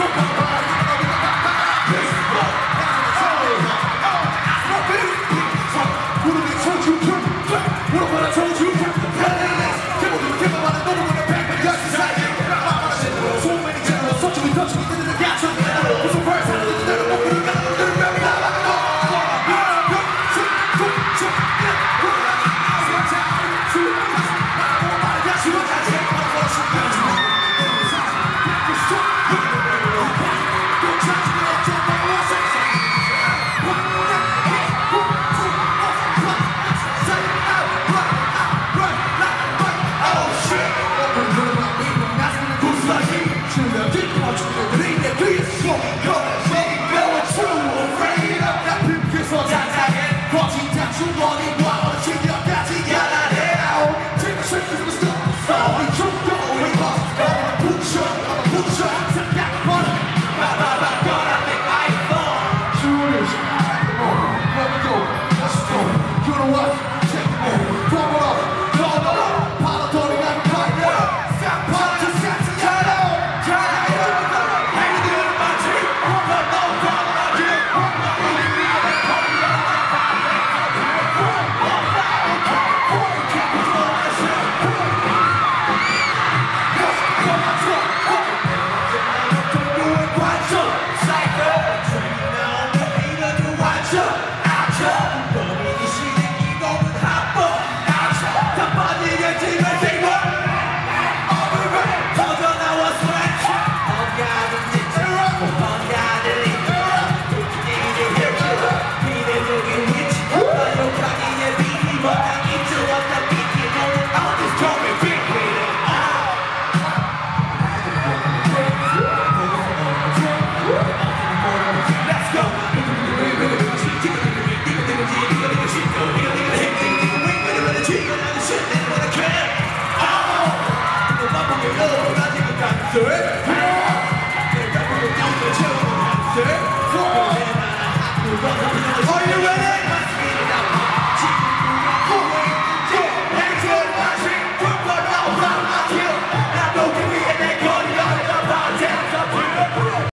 Super Do it.